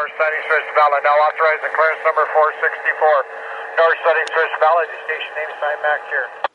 north Sunny Switch Valley. Now authorizing clearance number 464. North Sunny Switch Valley, the station name sign back here.